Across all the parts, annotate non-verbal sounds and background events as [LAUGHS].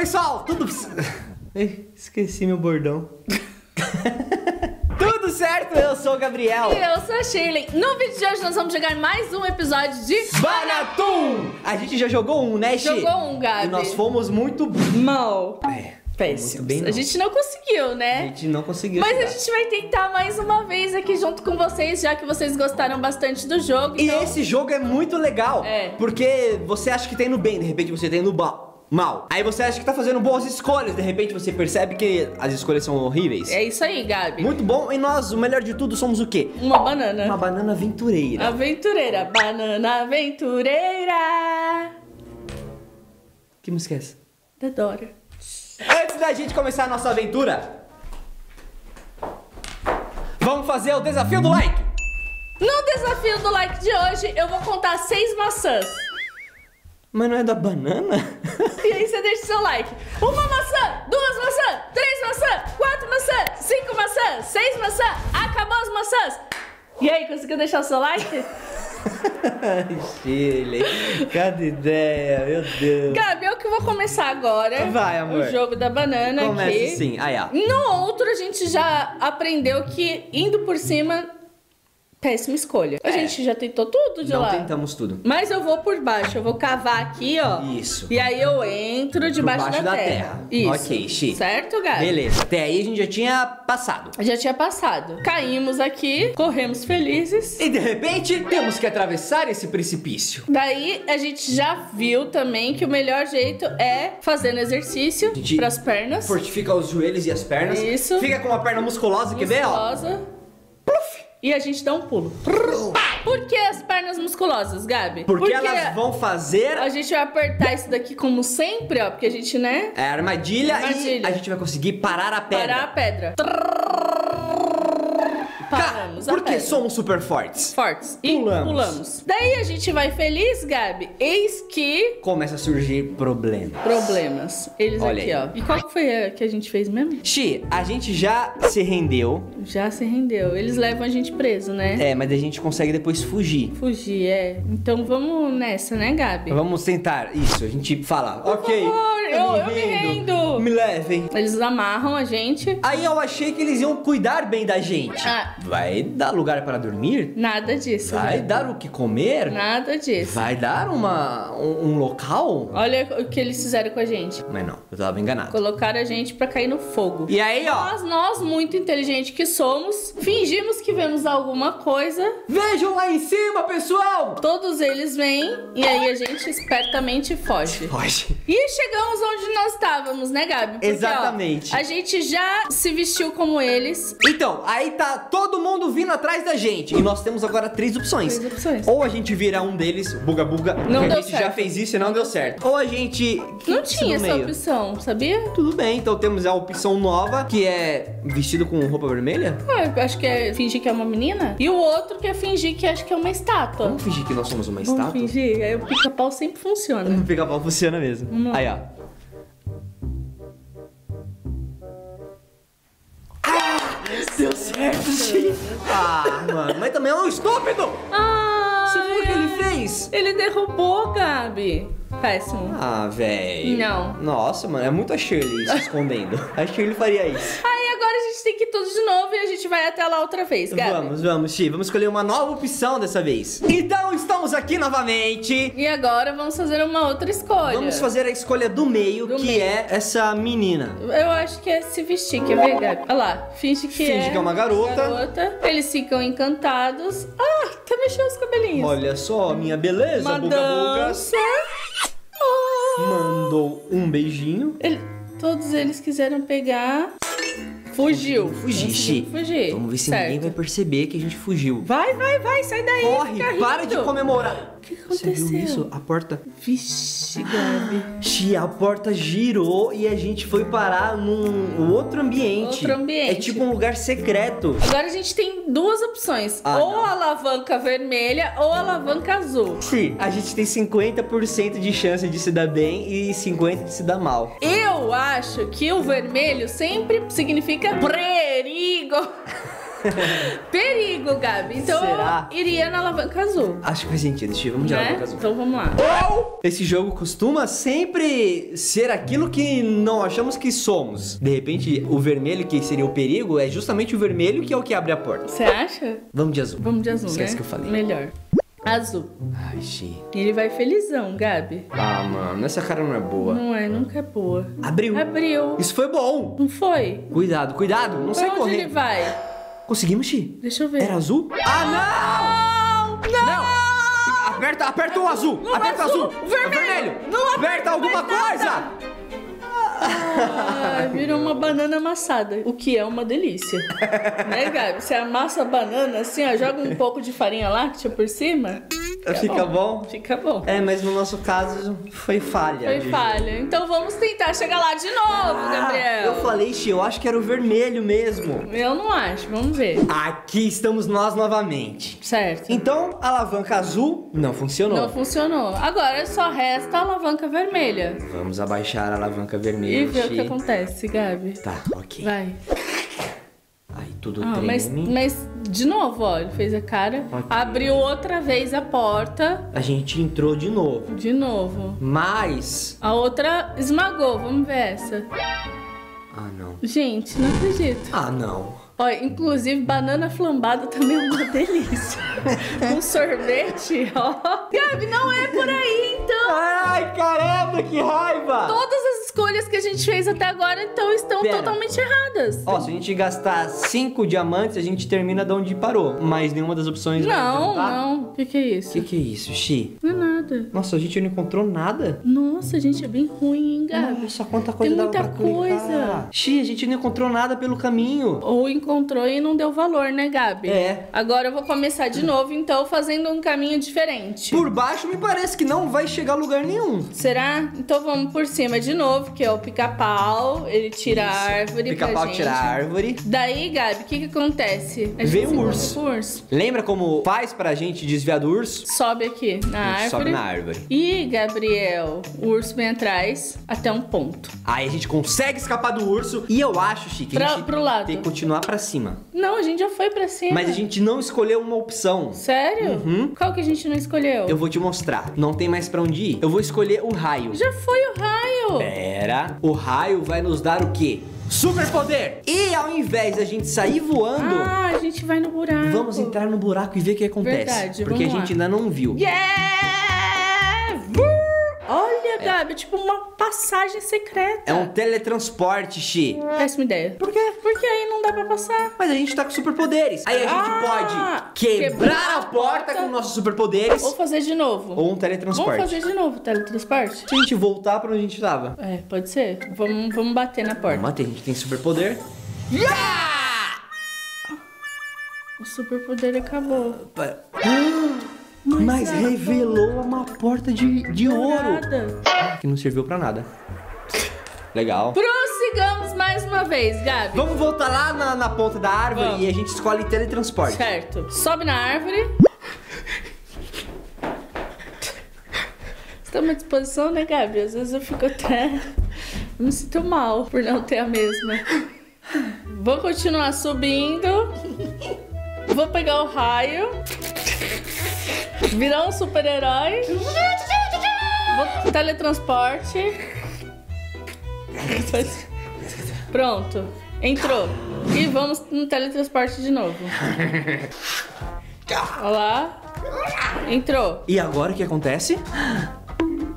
pessoal, tudo... Esqueci meu bordão. [LAUGHS] tudo certo? Eu sou o Gabriel. E eu sou a Shirley. No vídeo de hoje nós vamos jogar mais um episódio de Banatum! A gente já jogou um, né, Xi? Jogou um, Gabi. E nós fomos muito... Mal. É, bem. A gente não conseguiu, a né? gente não conseguiu Mas a chegar. gente vai tentar mais uma vez aqui junto com vocês, já que vocês gostaram bastante do jogo. E então- esse jogo é muito legal. É. Porque você acha que tem no bem, de repente você tem no ba- mal. Aí você acha que tá fazendo boas escolhas, de repente você percebe que as escolhas são horríveis. É isso aí, Gabi. Muito bom. E nós, o melhor de tudo, somos o quê? Uma banana. Uma banana aventureira. Aventureira. Banana aventureira. Que música é essa? Da Dora. Antes da gente começar a nossa aventura, vamos fazer o desafio do like. No desafio do like de hoje, eu vou contar seis maçãs. Mas não é da banana? E aí você deixa o seu like. Uma maçã, duas maçãs, três maçãs, quatro maçãs, cinco maçãs, seis maçãs. Acabou as maçãs. E aí, conseguiu deixar o seu like? Chile, cada ideia, meu Deus. Gabi, eu que vou começar agora. Vai, amor. O jogo da banana Começa aqui. assim, aí ó. No outro, a gente já aprendeu que indo por cima, péssima escolha. A É. gente já tentou tudo de Não lá. tentamos tudo. Mas eu vou por baixo, eu vou cavar aqui, ó. Isso. E aí eu entro debaixo baixo da, da terra. Isso. Ok, Xi. Certo, Gabi? Beleza, até aí a gente já tinha passado. Já tinha passado. Caímos aqui, corremos felizes. E de repente, temos que atravessar esse precipício. Daí a gente já viu também que o melhor jeito é fazendo exercício Gente, pras pernas. Fortifica os joelhos e as pernas. Isso. Fica com uma perna musculosa, quer ver, ó? Musculosa. E a gente dá um pulo. Por que as pernas musculosas, Gabi? Porque, elas vão fazer A gente vai apertar isso daqui como sempre, ó. Porque a gente, né? a armadilha, Armadilha. e a gente vai conseguir parar a pedra. Parar a pedra. Paramos a Porque somos super fortes. Fortes. E Pulamos. pulamos. Daí a gente vai feliz, Gabi. Eis que Começa a surgir problemas. problemas. Eles Olha aqui, aí. ó. E qual foi a que a gente fez mesmo? Xi, a gente já se rendeu. Já se rendeu. Eles levam a gente preso, né? É, mas a gente consegue depois fugir. Fugir, é. Então vamos nessa, né, Gabi? Vamos tentar. Isso, a gente fala. ok. favor, eu- eu me rendo." Me levem. Eles amarram a gente. Aí eu achei que eles iam cuidar bem da gente. Ah. Vai dar lugar para dormir? Nada disso. Vai Gabi. dar o que comer? Nada disso. Vai dar uma, um, um local? Olha o que eles fizeram com a gente. Mas não, eu tava enganado. Colocaram a gente pra cair no fogo. E aí, ó, Nós, nós, muito inteligentes que somos, fingimos que vemos alguma coisa. vejam lá em cima, pessoal! Todos eles vêm e aí a gente espertamente foge. Foge. E chegamos onde nós estávamos, né, Gabi? Porque, ó, Exatamente. a gente já se vestiu como eles. Então, aí tá todo mundo vindo atrás da gente. E nós temos agora três opções. Três opções. Ou a gente vira um deles, buga buga, Não que a deu gente já fez isso e não deu certo. Ou a gente. Não tinha essa meio. opção, sabia? Tudo bem, então temos a opção nova, que é vestido com roupa vermelha. Ah, eu acho que é fingir que é uma menina. E o outro que é fingir que acho que é uma estátua. Vamos fingir que nós somos uma Vamos estátua? fingir. Aí o pica-pau sempre funciona. [LAUGHS] O pica-pau funciona mesmo. Vamos. Aí, ó. Certo, Chico. Ah, mano, mas também é um estúpido! Ah, Você viu o que ele fez? Ele derrubou, Gabi. Péssimo. Ah, velho. Não. Nossa, mano, é muito a Shirley se escondendo. [LAUGHS] A Shirley faria isso. Gente tem que ir tudo de novo e a gente vai até lá outra vez, Gabi. Vamos, vamos, Chi. Vamos escolher uma nova opção dessa vez. Então, estamos aqui novamente. E agora vamos fazer uma outra escolha. Vamos fazer a escolha do meio, Do que meio. é essa menina. Eu acho que é se vestir, quer ver, Gabi? Olha lá, finge que Finge é. que é uma garota. garota. Eles ficam encantados. Ah, até mexeu os cabelinhos. Olha só, minha beleza, uma buga buga. dança. Ah. Mandou um beijinho. Ele- todos eles quiseram pegar. Fugiu. Chi. Fugir. Vamos ver se Certo. ninguém vai perceber que a gente fugiu. Vai, vai, vai, sai daí. Corre, para de comemorar. O que que Você viu aconteceu? isso? A porta. Vixe, Gabi. Xi, a porta girou e a gente foi parar num outro ambiente. Outro ambiente. É tipo um lugar secreto. Agora a gente tem duas opções. Ah, ou não. a alavanca vermelha ou a alavanca azul. Xi, a gente tem 50% de chance de se dar bem e 50% de se dar mal. Eu acho que o vermelho sempre significa perigo. [LAUGHS] [LAUGHS] Perigo, Gabi. Então Será? eu iria na alavanca azul. Acho que faz sentido, Steve. Vamos de Né? alavanca azul. Então vamos lá. Esse jogo costuma sempre ser aquilo que não achamos que somos. De repente, o vermelho, que seria o perigo, é justamente o vermelho que é o que abre a porta. Você acha? Vamos de azul. Vamos de azul, Esquece né? que eu falei. Melhor. Azul. Ai, Xi. Ele vai felizão, Gabi. Ah, mano, essa cara não é boa. Não é, nunca é boa. Abriu. Abriu. Isso foi bom. Não foi? Cuidado, cuidado. Não Pra sai onde ele correndo. vai? Conseguimos, Xi? Deixa eu ver. Era azul? Ah, não! Não! Não! Aperta, aperta o azul! Não, aperta o azul. azul! Vermelho. Não aperta aperta alguma coisa! Ah, virou uma banana amassada, o que é uma delícia. [LAUGHS] né, Gabi? Você amassa a banana assim, ó, joga um pouco de farinha láctea por cima. Fica bom? Fica bom. É, mas no nosso caso foi falha. Foi falha. Então vamos tentar chegar lá de novo, Ah, Gabriel. eu falei, Xi, eu acho que era o vermelho mesmo. Eu não acho, vamos ver. Aqui estamos nós novamente. Certo. Então, a alavanca azul não funcionou. Não funcionou. Agora só resta a alavanca vermelha. Vamos abaixar a alavanca vermelha. E ver o que acontece, Gabi. Tá, ok. Vai. Tudo Ah, treme. mas, mas, de novo, ó, ele fez a cara. Ok. Abriu outra vez a porta. A gente entrou de novo. De novo. Mas. A outra esmagou. Vamos ver essa. Ah, não. Gente, não acredito. Ah, não. Ó, inclusive, banana flambada também é uma delícia. [LAUGHS] Com sorvete, ó. Gabi, não é por aí, então. Ai, caramba, que raiva! Todas as escolhas que a gente fez até agora, então, estão Pera. totalmente erradas. Ó, se a gente gastar cinco diamantes, a gente termina de onde parou. Mas nenhuma das opções Não, não. O que, que é isso? O que, que é isso, Xi? Não é nada. Nossa, a gente não encontrou nada. Nossa, gente, é bem ruim, hein, Gabi? Nossa, quanta coisa Tem muita coisa. Xi, a gente não encontrou nada pelo caminho. Ou encontrou e não deu valor, né, Gabi? É. Agora eu vou começar de novo, então, fazendo um caminho diferente. Por baixo me parece que não vai chegar a lugar nenhum. Será? Então vamos por cima de novo, que é o pica-pau. Ele tira a árvore Pica-pau tira a árvore. Daí, Gabi, o que que acontece? A gente Vem um encontra urso. o urso. Lembra como faz pra gente desviar do urso? Sobe aqui na árvore. sobe na árvore. E, Gabriel, o urso vem atrás até um ponto. Aí a gente consegue escapar do urso. E eu acho, Chique, Pra- a gente pro lado. tem que continuar pra cima. Não, a gente já foi pra cima. Mas a gente não escolheu uma opção. Sério? Uhum. Qual que a gente não escolheu? Eu vou te mostrar. Não tem mais pra onde ir. Eu vou escolher o raio. Já foi o raio. Pera. O raio vai nos dar o quê? Superpoder! E ao invés da gente sair voando, Ah, a gente vai no buraco. vamos entrar no buraco e ver o que acontece. Verdade, porque a gente lá. ainda não viu. Yeah! Olha, É tipo uma passagem secreta. É um teletransporte, Xi. Péssima ideia. Por quê? Porque aí não dá pra passar. Mas a gente tá com superpoderes. Aí a gente Ah, pode quebrar, quebrar a porta porta. com nossos superpoderes Ou fazer de novo. ou um teletransporte. Vamos fazer de novo o teletransporte? Se a gente voltar pra onde a gente tava. É, pode ser. Vamos, vamos bater na porta. Vamos bater, a gente tem superpoder. O superpoder acabou. [GASPS] Mas revelou uma porta de, de ouro. Dourada. Que não serviu pra nada. Legal. Prossigamos mais uma vez, Gabi. Vamos voltar lá na, na ponta da árvore Vamos. e a gente escolhe teletransporte. Certo. Sobe na árvore. Estamos à disposição, né, Gabi? Às vezes eu fico até. Eu me sinto mal por não ter a mesma. Vou continuar subindo. Vou pegar o raio. Virar um super-herói. Teletransporte. Pronto. Entrou. E vamos no teletransporte de novo. Olha lá. Entrou. E agora o que acontece?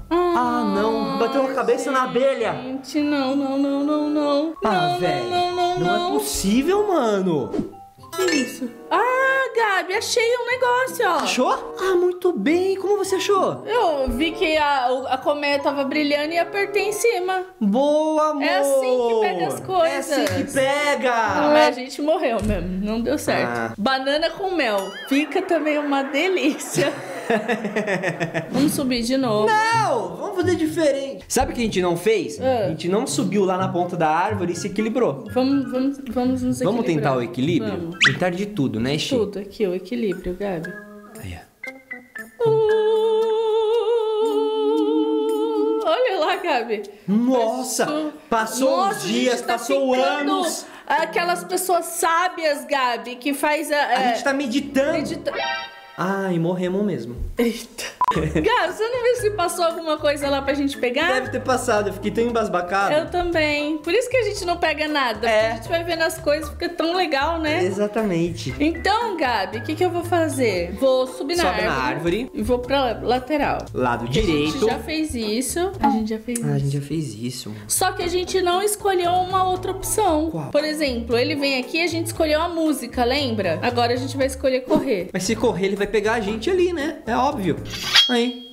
Ah, não. Bateu a cabeça na abelha. Gente, não, não, não, não, não. Ah, não, velho. Não, não, não, é possível, mano. Que isso? Ah, Gabi, achei um negócio, ó. Achou? Ah, muito bem. Como você achou? Eu vi que a, a colmeia tava brilhando e apertei em cima. Boa, amor. É assim que pega as coisas. É assim que pega. Ah, mas a gente morreu mesmo, não deu certo. Ah. Banana com mel, fica também uma delícia. [LAUGHS] Vamos subir de novo. Não, vamos fazer diferente. Sabe o que a gente não fez? Ah. A gente não subiu lá na ponta da árvore e se equilibrou. Vamos, vamos, vamos nos Vamos equilibrar. tentar o equilíbrio? Vamos. Tentar de tudo, né, Chi? Tudo aqui, o equilíbrio, Gabi. Aí, ó. Uh, olha lá, Gabi. Nossa, Passou- passou Nossa, os dias, tá passou anos. aquelas pessoas sábias, Gabi, que faz a. A gente tá meditando. medita- Ai, morremos mesmo. Eita. [LAUGHS] Gabi, você não viu se passou alguma coisa lá pra gente pegar? Deve ter passado, eu fiquei tão embasbacado. Eu também. Por isso que a gente não pega nada. É. Porque a gente vai vendo as coisas, fica tão legal, né? Exatamente. Então, Gabi, o que, que eu vou fazer? Vou subir na Sobe árvore. na árvore. E vou pra lateral. Lado A gente direito. já fez isso. A gente já fez Ah, a isso. gente já fez isso. Só que a gente não escolheu uma outra opção. Qual? Por exemplo, ele vem aqui e a gente escolheu a música, lembra? Agora a gente vai escolher correr. Mas se correr, ele vai pegar a gente ali, né? É óbvio. Aí.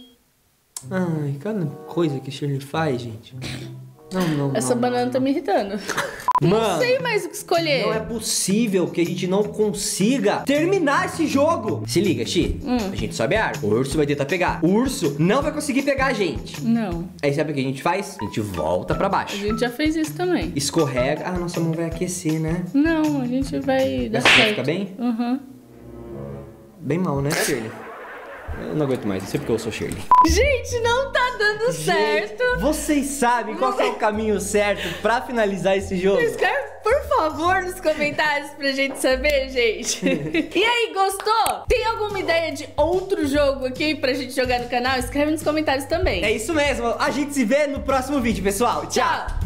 Ai, cada coisa que a Shirley faz, gente. Não, não, Essa não. banana tá me irritando. [LAUGHS] Não Mano, sei mais o que escolher. não é possível que a gente não consiga terminar esse jogo. Se liga, Xi. Hum. A gente sobe a árvore. O urso vai tentar pegar. O urso não vai conseguir pegar a gente. Não. Aí sabe o que a gente faz? A gente volta pra A baixo. gente já fez isso também. Escorrega. Ah, nossa mão vai aquecer, né? Não, a gente vai dar Vai certo. ficar bem? Uhum. Bem mal, né, Shirley? Eu não aguento mais. Não sei porque eu sou Shirley. Gente, não tá dando certo. Gente, vocês sabem qual é o caminho certo pra finalizar esse jogo? Escreve, por favor, nos comentários pra gente saber, gente. [LAUGHS] e aí, gostou? Tem alguma ideia de outro jogo aqui pra gente jogar no canal? Escreve nos comentários também. É isso mesmo. A gente se vê no próximo vídeo, pessoal. Tchau. Tchau.